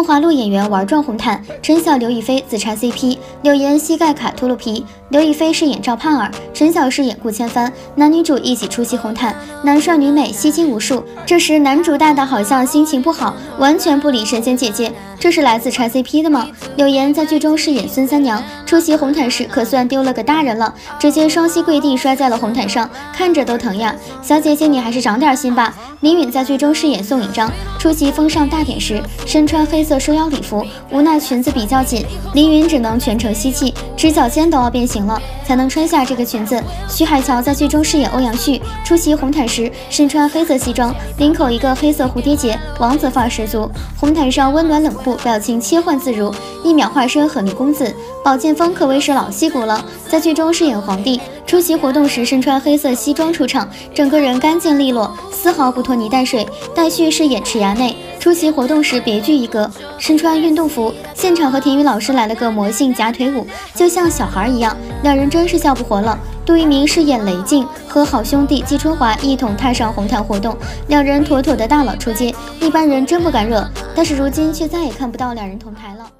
梦华录演员玩转红毯，陈晓刘亦菲自拆 CP，柳岩膝盖卡秃噜皮，刘亦菲饰演赵盼儿，陈晓饰演顾千帆，男女主一起出席红毯，男帅女美吸睛无数。这时男主大大好像心情不好，完全不理神仙姐姐。这是来自拆 CP 的吗？柳岩在剧中饰演孙三娘，出席红毯时可算丢了个大人了，直接双膝跪地摔在了红毯上，看着都疼呀！小姐姐你还是长点心吧。林允在剧中饰演宋引章，出席风尚大典时身穿黑色收腰礼服，无奈裙子比较紧，林允只能全程吸气，直角肩都要变形了才能穿下这个裙子。徐海乔在剧中饰演欧阳旭，出席红毯时身穿黑色西装，领口一个黑色蝴蝶结，王子范儿十足。红毯上温暖冷酷。表情切换自如，一秒化身狠毒公子。宝剑锋可谓是老戏骨了，在剧中饰演皇帝，出席活动时身穿黑色西装出场，整个人干净利落，丝毫不拖泥带水。戴旭饰演池衙内，出席活动时别具一格，身穿运动服，现场和田雨老师来了个魔性假腿舞，就像小孩一样，两人真是笑不活了。杜一鸣饰演雷静，和好兄弟季春华一同踏上红毯活动，两人妥妥的大佬出街，一般人真不敢惹。但是如今却再也看不到两人同台了。